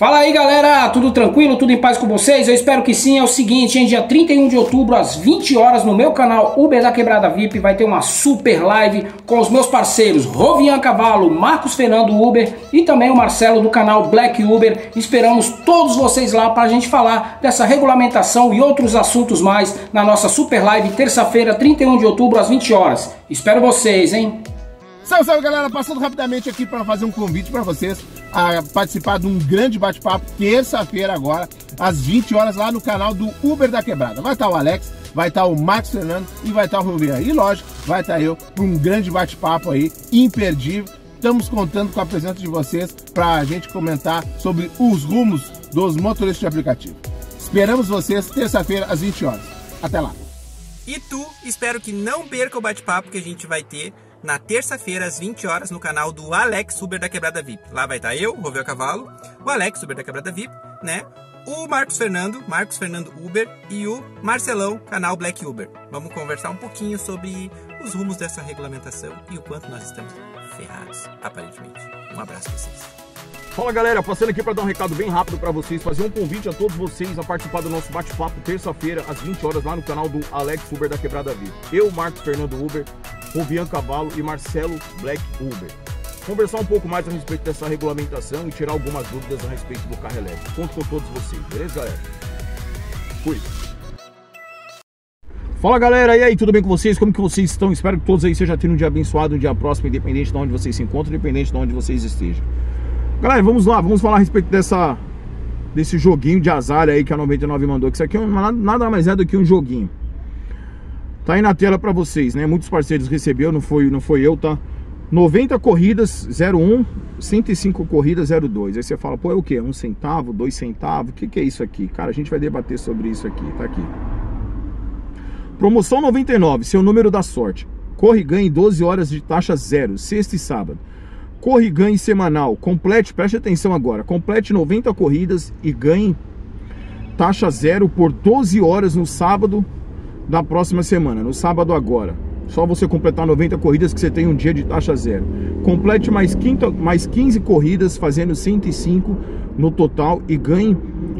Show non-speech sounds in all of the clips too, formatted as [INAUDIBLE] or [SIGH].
Fala aí galera, tudo tranquilo, tudo em paz com vocês? Eu espero que sim. É o seguinte, em dia 31 de outubro, às 20 horas, no meu canal Uber da Quebrada VIP, vai ter uma super live com os meus parceiros Rovian Cavalo, Marcos Fernando Uber e também o Marcelo do canal Black Uber. Esperamos todos vocês lá para a gente falar dessa regulamentação e outros assuntos mais na nossa super live, terça-feira, 31 de outubro, às 20 horas. Espero vocês, hein? Salve, salve galera, passando rapidamente aqui para fazer um convite para vocês a participar de um grande bate-papo terça-feira agora, às 20 horas lá no canal do Uber da Quebrada. Vai estar o Alex, vai estar o Max Fernando e vai estar o Rubian. E lógico, vai estar eu para um grande bate-papo aí, imperdível. Estamos contando com a presença de vocês para a gente comentar sobre os rumos dos motoristas de aplicativo. Esperamos vocês terça-feira às 20 horas. Até lá. E tu, espero que não perca o bate-papo que a gente vai ter na terça-feira, às 20 horas, no canal do Alex Uber da Quebrada VIP. Lá vai estar eu, Roveu Cavalo, o Alex Uber da Quebrada VIP, né? O Marcos Fernando, Marcos Fernando Uber e o Marcelão, canal Black Uber. Vamos conversar um pouquinho sobre os rumos dessa regulamentação e o quanto nós estamos ferrados, aparentemente. Um abraço pra vocês. Fala galera, passando aqui para dar um recado bem rápido para vocês, fazer um convite a todos vocês a participar do nosso bate-papo terça-feira às 20 horas lá no canal do Alex Uber da Quebrada Viva. Eu, Marcos Fernando Uber, Rovian Cavalo e Marcelo Black Uber. Conversar um pouco mais a respeito dessa regulamentação e tirar algumas dúvidas a respeito do carro elétrico. Conto com todos vocês, beleza galera? Fui! Fala galera, e aí, tudo bem com vocês? Como que vocês estão? Espero que todos aí sejam tendo um dia abençoado, um dia próximo, independente de onde vocês se encontram, independente de onde vocês estejam. Galera, vamos lá, vamos falar a respeito dessa desse joguinho de azar aí que a 99 mandou. Que isso aqui é nada mais é do que um joguinho. Tá aí na tela para vocês, né? Muitos parceiros recebeu, não foi, não foi eu, tá? 90 corridas 01, 105 corridas 02. Aí você fala, pô, é o quê? Um centavo, dois centavos? O que, que é isso aqui? Cara, a gente vai debater sobre isso aqui, tá aqui. Promoção 99, seu número da sorte. Corre e ganhe 12 horas de taxa zero, sexta e sábado. Corre e ganhe semanal. Complete, preste atenção agora. Complete 90 corridas e ganhe taxa zero por 12 horas no sábado da próxima semana, no sábado agora. Só você completar 90 corridas que você tem um dia de taxa zero. Complete mais, quinta, mais 15 corridas, fazendo 105 no total e ganhe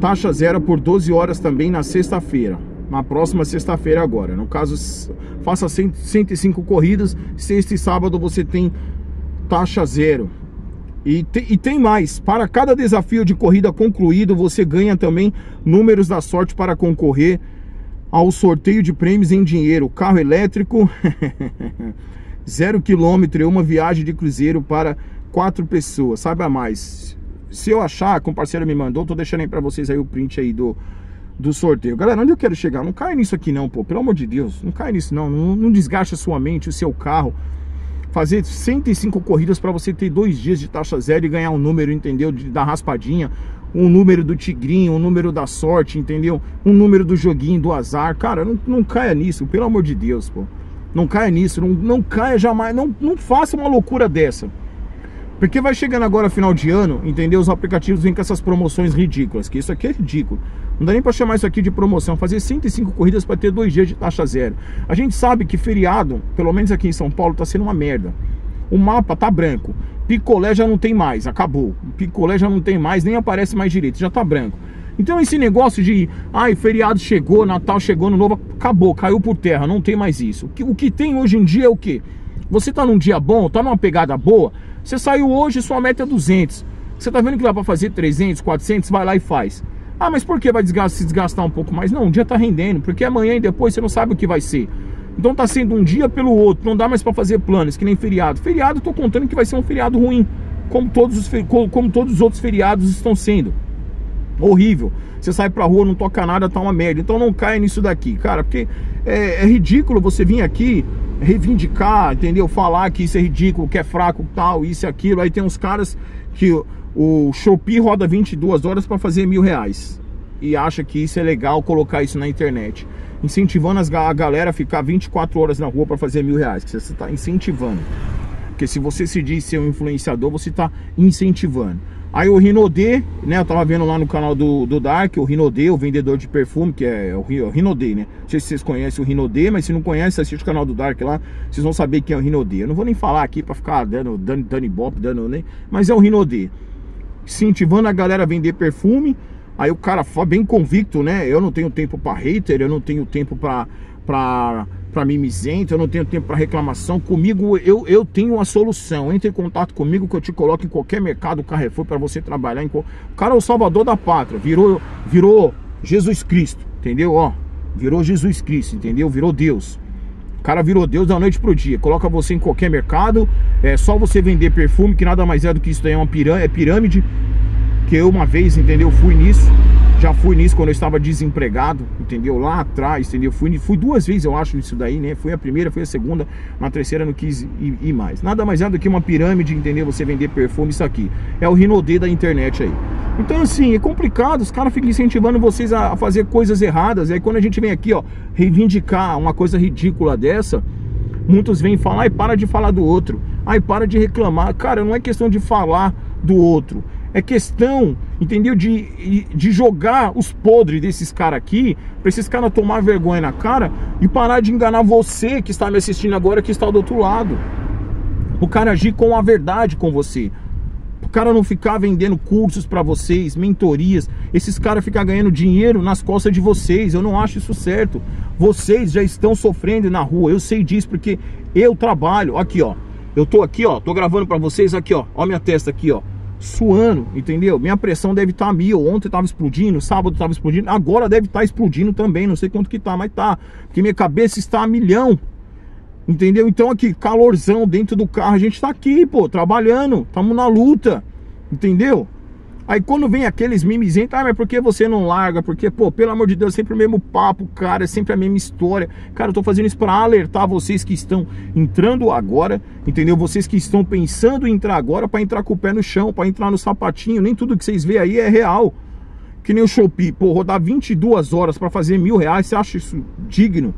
taxa zero por 12 horas também na sexta-feira. Na próxima sexta-feira agora. No caso, faça 105 corridas, sexta e sábado você tem taxa zero. E, te, e, tem mais, para cada desafio de corrida concluído, você ganha também números da sorte para concorrer ao sorteio de prêmios em dinheiro, carro elétrico, [LAUGHS] zero quilômetro e uma viagem de cruzeiro para quatro pessoas. Saiba mais. Se eu achar, um parceiro me mandou, tô deixando aí para vocês aí o print aí do, do sorteio. Galera, onde eu quero chegar? Não cai nisso aqui não, pô. Pelo amor de Deus, não cai nisso não. Não, não desgaste a sua mente, o seu carro. Fazer 105 corridas para você ter dois dias de taxa zero e ganhar um número, entendeu? De, da raspadinha um número do tigrinho, um número da sorte, entendeu? Um número do joguinho, do azar. Cara, não, não caia nisso, pelo amor de Deus, pô. Não caia nisso, não, não caia jamais, não, não faça uma loucura dessa. Porque vai chegando agora final de ano, entendeu? Os aplicativos vêm com essas promoções ridículas, que isso aqui é ridículo. Não dá nem para chamar isso aqui de promoção, fazer 105 corridas para ter dois dias de taxa zero. A gente sabe que feriado, pelo menos aqui em São Paulo, tá sendo uma merda. O mapa tá branco. Picolé já não tem mais, acabou. Picolé já não tem mais, nem aparece mais direito, já tá branco. Então esse negócio de, ai, feriado chegou, Natal chegou, no novo, acabou, caiu por terra, não tem mais isso. O que, o que tem hoje em dia é o que? Você tá num dia bom, tá numa pegada boa, você saiu hoje, sua meta é 200. Você tá vendo que dá para fazer 300, 400, vai lá e faz. Ah, mas por que vai desgastar, se desgastar um pouco mais? Não, um dia tá rendendo, porque amanhã e depois você não sabe o que vai ser. Então tá sendo um dia pelo outro, não dá mais para fazer planos, que nem feriado. Feriado, tô contando que vai ser um feriado ruim, como todos os, como todos os outros feriados estão sendo. Horrível. Você sai pra rua, não toca nada, tá uma merda. Então não caia nisso daqui, cara, porque é, é ridículo você vir aqui reivindicar, entendeu? Falar que isso é ridículo, que é fraco, tal, isso e aquilo. Aí tem uns caras que o Shopee roda 22 horas para fazer mil reais e acha que isso é legal colocar isso na internet incentivando a galera a ficar 24 horas na rua para fazer mil reais. Que você está incentivando. Porque se você se diz ser um influenciador, você está incentivando. Aí o Rinodê, né? Eu tava vendo lá no canal do, do Dark, o Rinodê, o vendedor de perfume, que é o, o Rinodê, né? Não sei se vocês conhecem o Rinodê, mas se não conhece, assiste o canal do Dark lá, vocês vão saber quem é o Rinodê. Eu não vou nem falar aqui pra ficar dando, dando, dando dando nem. Mas é o Rinodê. incentivando a galera a vender perfume. Aí o cara bem convicto, né? Eu não tenho tempo para hater, eu não tenho tempo para para para mimizento, eu não tenho tempo para reclamação. Comigo eu, eu tenho uma solução. Entre em contato comigo que eu te coloco em qualquer mercado Carrefour para você trabalhar. Em... O cara é o salvador da pátria, virou, virou Jesus Cristo, entendeu? Ó, virou Jesus Cristo, entendeu? Virou Deus. O cara virou Deus da noite pro dia. Coloca você em qualquer mercado. É só você vender perfume, que nada mais é do que isso daí, é uma pirâmide. É pirâmide que eu uma vez, entendeu? Fui nisso. Já fui nisso quando eu estava desempregado, entendeu? Lá atrás, entendeu? Fui, fui duas vezes, eu acho, nisso daí, né? Fui a primeira, fui a segunda, na terceira não quis ir, ir, mais. Nada mais é do que uma pirâmide, entendeu? Você vender perfume, isso aqui. É o Rinodê da internet aí. Então, assim, é complicado, os caras ficam incentivando vocês a, a fazer coisas erradas. E aí quando a gente vem aqui, ó, reivindicar uma coisa ridícula dessa, muitos vêm falar, ai, para de falar do outro. Ai, para de reclamar. Cara, não é questão de falar do outro. É questão, entendeu? De, de jogar os podres desses caras aqui, pra esses caras tomar vergonha na cara e parar de enganar você que está me assistindo agora, que está do outro lado. O cara agir com a verdade com você. O cara não ficar vendendo cursos para vocês, mentorias. Esses caras ficar ganhando dinheiro nas costas de vocês. Eu não acho isso certo. Vocês já estão sofrendo na rua. Eu sei disso porque eu trabalho. Aqui, ó. Eu tô aqui, ó. Tô gravando para vocês aqui, ó. Ó minha testa aqui, ó suando, entendeu? Minha pressão deve estar tá mil. Ontem estava explodindo, sábado estava explodindo, agora deve estar tá explodindo também. Não sei quanto que tá, mas tá. Porque minha cabeça está a milhão. Entendeu? Então aqui, calorzão dentro do carro, a gente tá aqui, pô, trabalhando, estamos na luta. Entendeu? Aí quando vem aqueles mimizentos, ah, mas por que você não larga? Porque, pô, pelo amor de Deus, é sempre o mesmo papo, cara, é sempre a mesma história. Cara, eu tô fazendo isso para alertar vocês que estão entrando agora, entendeu? Vocês que estão pensando em entrar agora para entrar com o pé no chão, para entrar no sapatinho, nem tudo que vocês vê aí é real. Que nem o Shopee, pô, rodar 22 horas para fazer mil reais, você acha isso digno?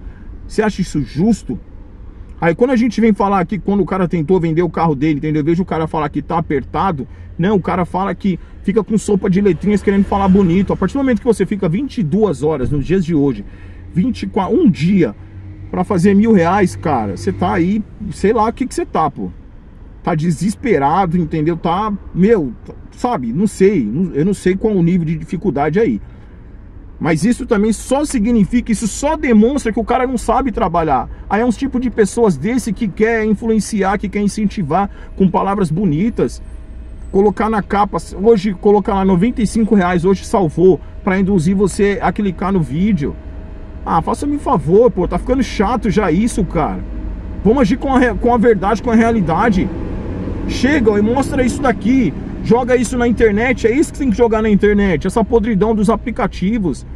Você acha isso justo? Aí quando a gente vem falar aqui, quando o cara tentou vender o carro dele, entendeu? Eu vejo o cara falar que tá apertado. Não, o cara fala que fica com sopa de letrinhas querendo falar bonito. A partir do momento que você fica 22 horas nos dias de hoje, 24, um dia, para fazer mil reais, cara, você tá aí, sei lá o que que você tá, pô. Tá desesperado, entendeu? Tá, meu, sabe, não sei, eu não sei qual o nível de dificuldade aí. Mas isso também só significa, isso só demonstra que o cara não sabe trabalhar. Aí é uns tipo de pessoas desse que quer influenciar, que quer incentivar com palavras bonitas. Colocar na capa, hoje colocar lá 95 reais, hoje salvou, para induzir você a clicar no vídeo. Ah, faça-me um favor, pô, tá ficando chato já isso, cara. Vamos agir com a, com a verdade, com a realidade. Chega e mostra isso daqui. Joga isso na internet, é isso que tem que jogar na internet, essa podridão dos aplicativos.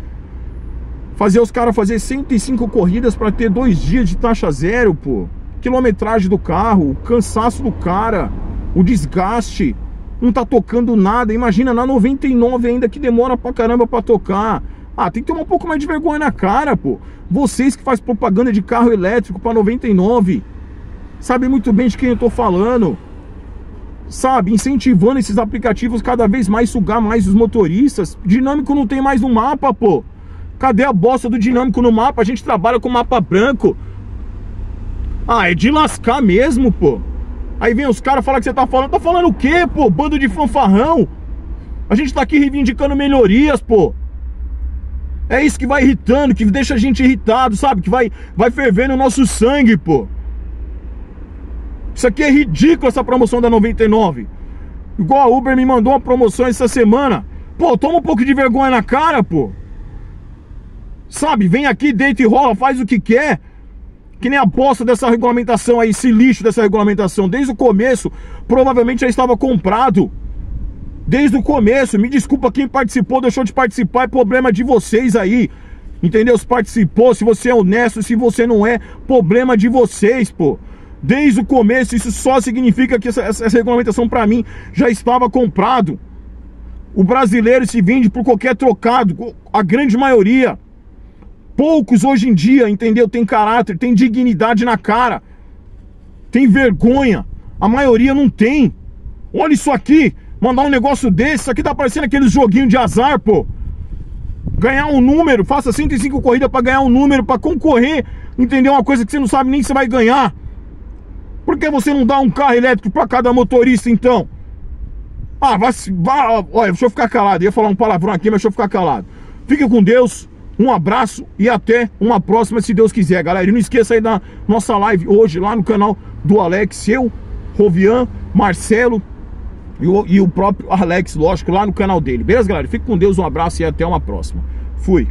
Fazer os caras fazer 105 corridas para ter dois dias de taxa zero, pô. Quilometragem do carro, o cansaço do cara, o desgaste. Não tá tocando nada. Imagina na 99 ainda que demora pra caramba pra tocar. Ah, tem que ter um pouco mais de vergonha na cara, pô. Vocês que faz propaganda de carro elétrico pra 99, sabem muito bem de quem eu tô falando sabe, incentivando esses aplicativos cada vez mais sugar mais os motoristas. Dinâmico não tem mais no mapa, pô. Cadê a bosta do dinâmico no mapa? A gente trabalha com mapa branco. Ah, é de lascar mesmo, pô. Aí vem os caras falar que você tá falando. Tá falando o quê, pô? Bando de fanfarrão. A gente tá aqui reivindicando melhorias, pô. É isso que vai irritando, que deixa a gente irritado, sabe? Que vai, vai fervendo o nosso sangue, pô. Isso aqui é ridículo, essa promoção da 99. Igual a Uber me mandou uma promoção essa semana. Pô, toma um pouco de vergonha na cara, pô. Sabe, vem aqui, deita e rola, faz o que quer. Que nem a bosta dessa regulamentação aí, esse lixo dessa regulamentação. Desde o começo, provavelmente já estava comprado. Desde o começo, me desculpa quem participou, deixou de participar, é problema de vocês aí. Entendeu? Se participou, se você é honesto, se você não é, problema de vocês, pô. Desde o começo, isso só significa que essa, essa regulamentação para mim já estava comprado. O brasileiro se vende por qualquer trocado, a grande maioria. Poucos hoje em dia, entendeu? Tem caráter, tem dignidade na cara, tem vergonha. A maioria não tem. Olha isso aqui, mandar um negócio desse, isso aqui tá parecendo aqueles joguinhos de azar, pô. Ganhar um número, faça 105 corridas para ganhar um número, para concorrer, entendeu? Uma coisa que você não sabe nem se vai ganhar. Por que você não dá um carro elétrico para cada motorista então? Ah, vai, vai, olha, deixa eu ficar calado. Ia falar um palavrão aqui, mas deixa eu ficar calado. Fique com Deus, um abraço e até uma próxima, se Deus quiser, galera. E não esqueça aí da nossa live hoje lá no canal do Alex, eu, Rovian, Marcelo e o, e o próprio Alex, lógico, lá no canal dele. Beleza, galera? Fique com Deus, um abraço e até uma próxima. Fui.